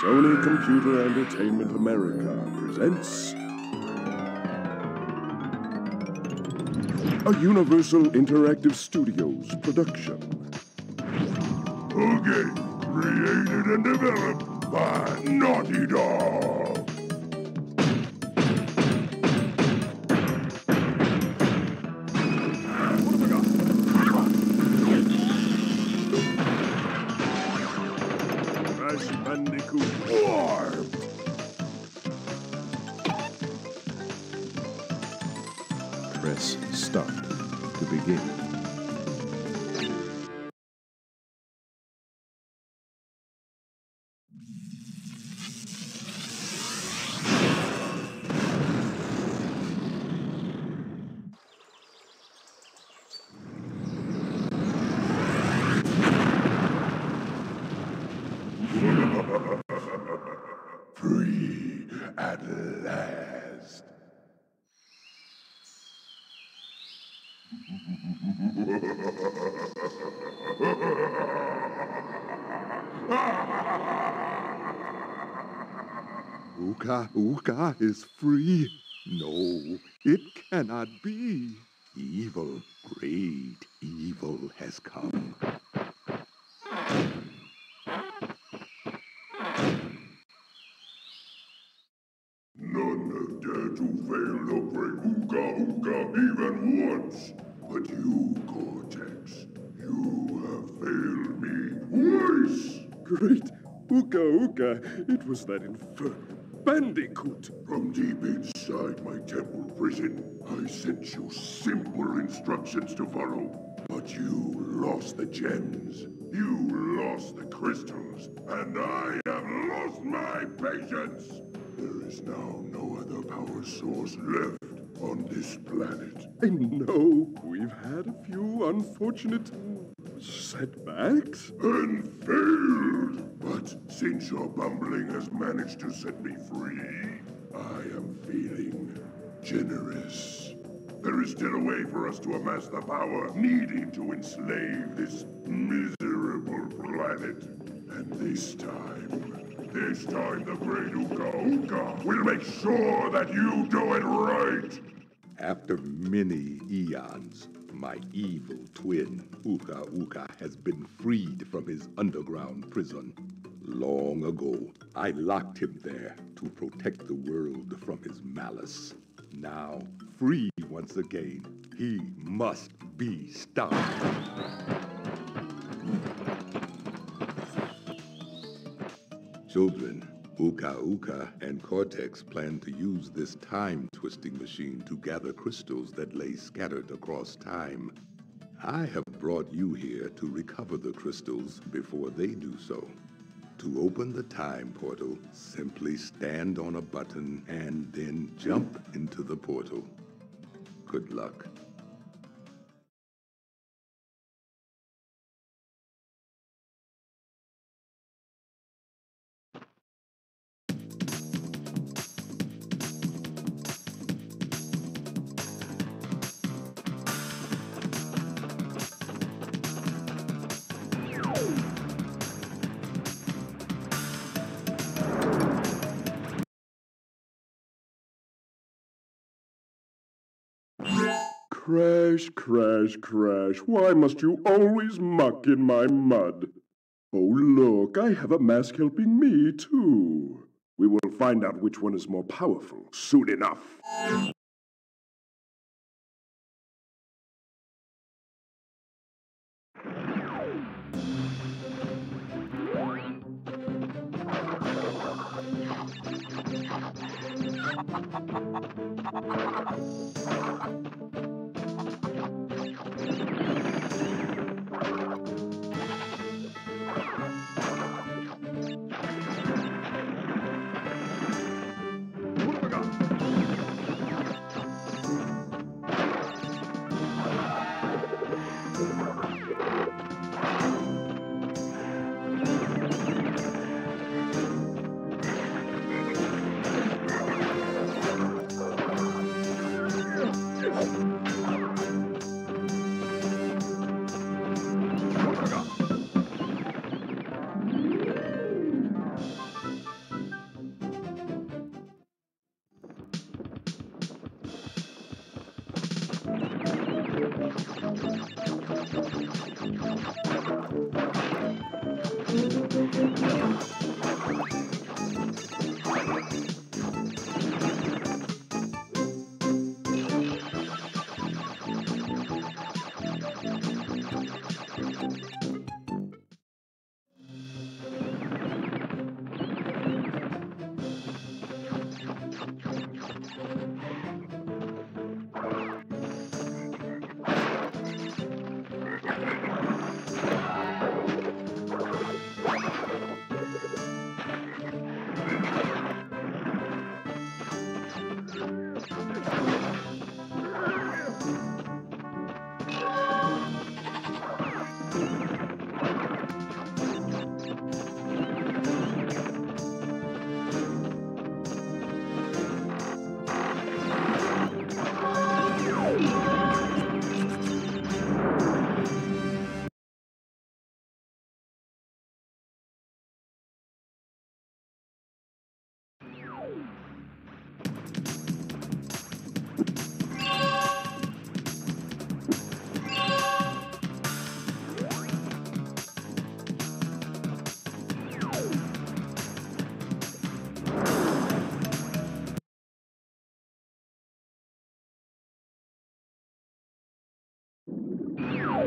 Sony Computer Entertainment America presents a Universal Interactive Studios production. Game created and developed by Naughty Dog. To begin. Uka Uka is free. No, it cannot be. Evil, great evil has come. None have dared to fail to break Uka Uka even once. But you, Cortex, you have failed me twice. Great Uka Uka, it was that infernal Bandicoot. From deep inside my temple prison, I sent you simple instructions to follow. But you lost the gems, you lost the crystals, and I have lost my patience. There is now no other power source left on this planet. I know we've had a few unfortunate setbacks. And failed! But since your bumbling has managed to set me free, I am feeling generous. There is still a way for us to amass the power needed to enslave this miserable planet. And this time, this time the great Uka Uka will make sure that you do it right! After many eons, my evil twin, Uka Uka, has been freed from his underground prison. Long ago, I locked him there to protect the world from his malice. Now, free once again, he must be stopped. Children, Uka Uka and Cortex plan to use this time twisting machine to gather crystals that lay scattered across time. I have brought you here to recover the crystals before they do so. To open the time portal, simply stand on a button and then jump into the portal. Good luck. Crash, crash, crash, why must you always muck in my mud? Oh, look, I have a mask helping me, too. We will find out which one is more powerful soon enough.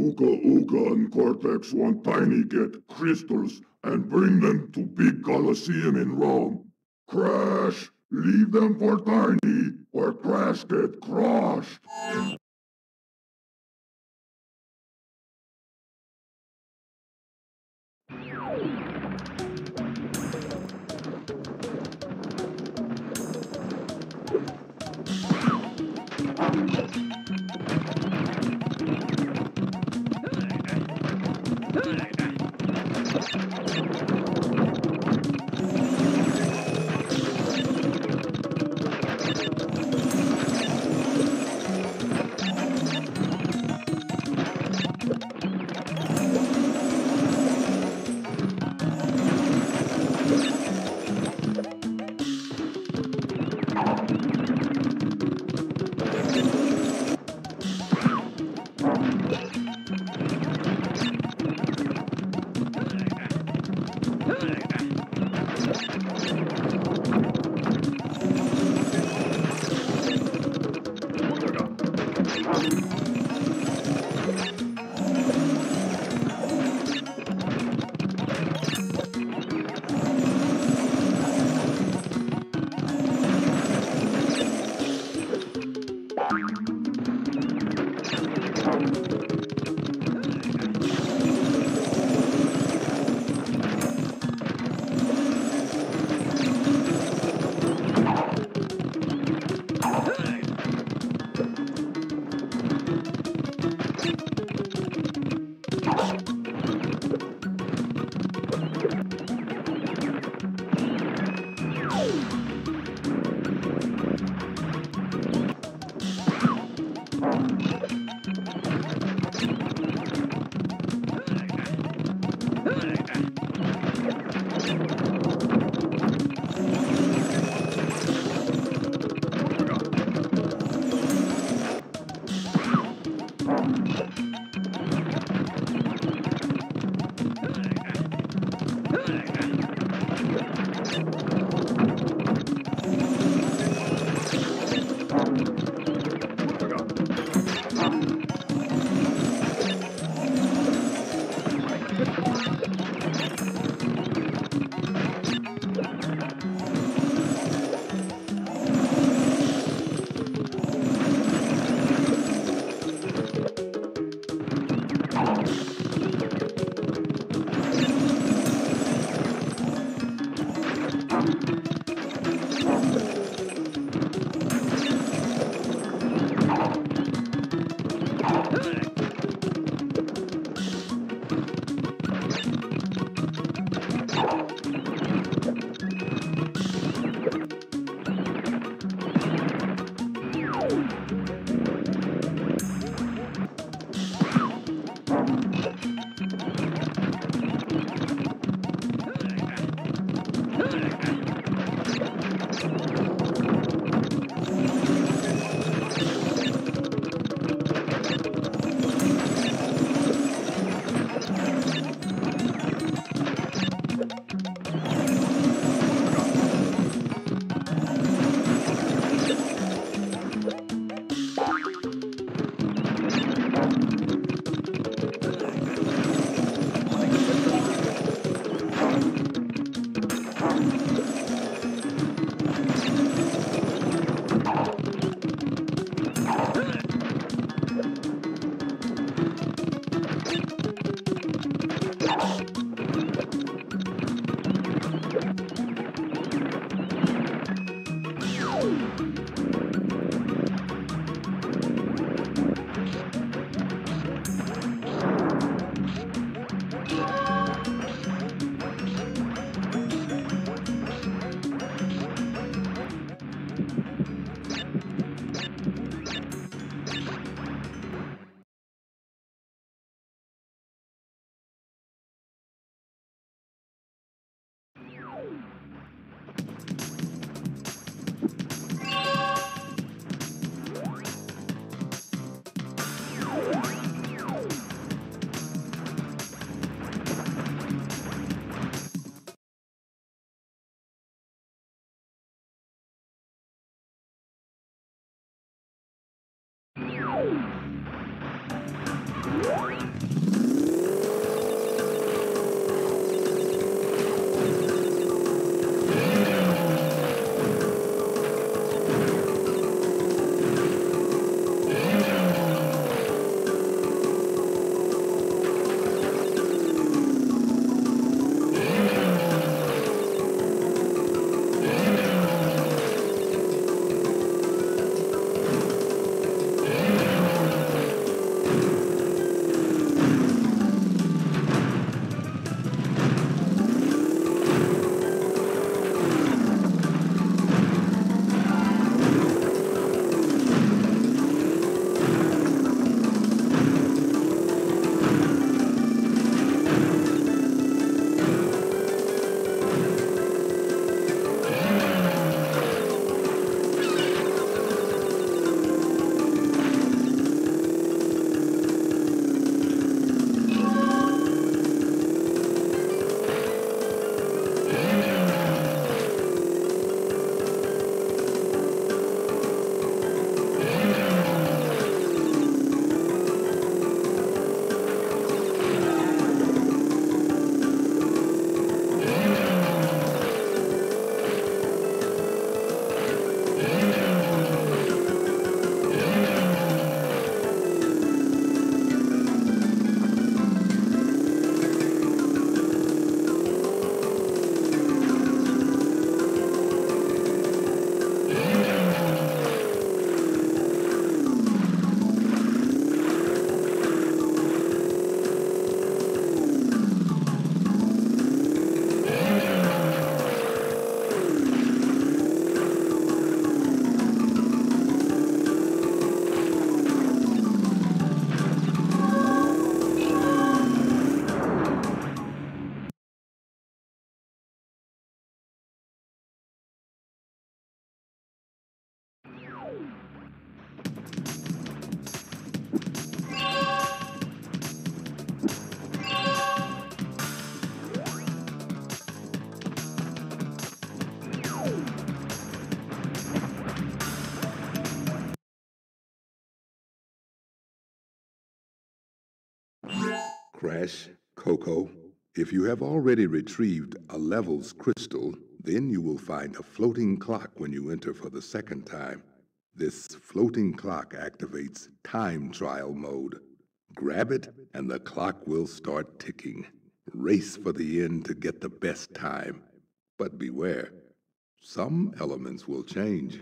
Uka Uka and Cortex want Tiny get crystals and bring them to Big Colosseum in Rome. Crash! Leave them for Tiny, or Crash get crushed! Dude. Bang! You Crash, Coco, if you have already retrieved a levels crystal, then you will find a floating clock when you enter for the second time. This floating clock activates time trial mode. Grab it, and the clock will start ticking. Race for the end to get the best time. But beware, some elements will change.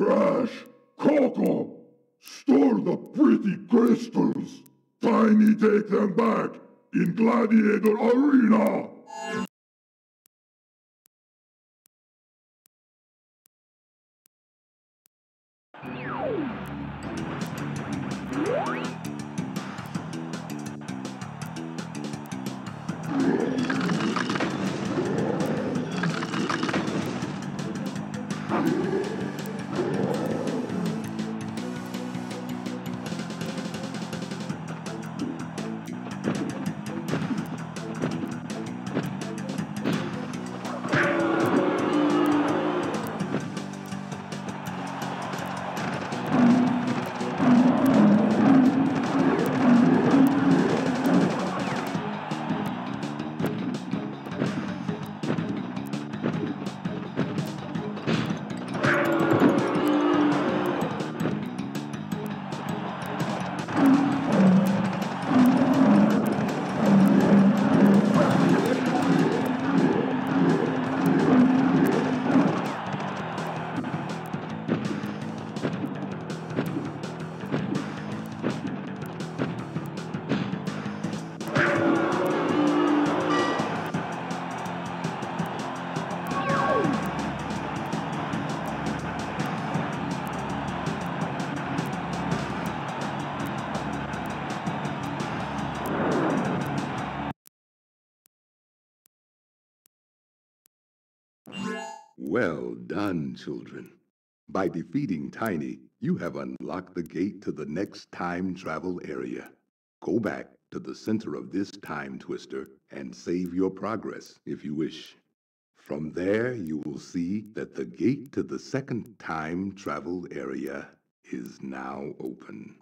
Crash! Coco! Store the pretty crystals! Tiny take them back in Gladiator Arena! Children. By defeating Tiny, you have unlocked the gate to the next time travel area. Go back to the center of this time twister and save your progress if you wish. From there, you will see that the gate to the second time travel area is now open.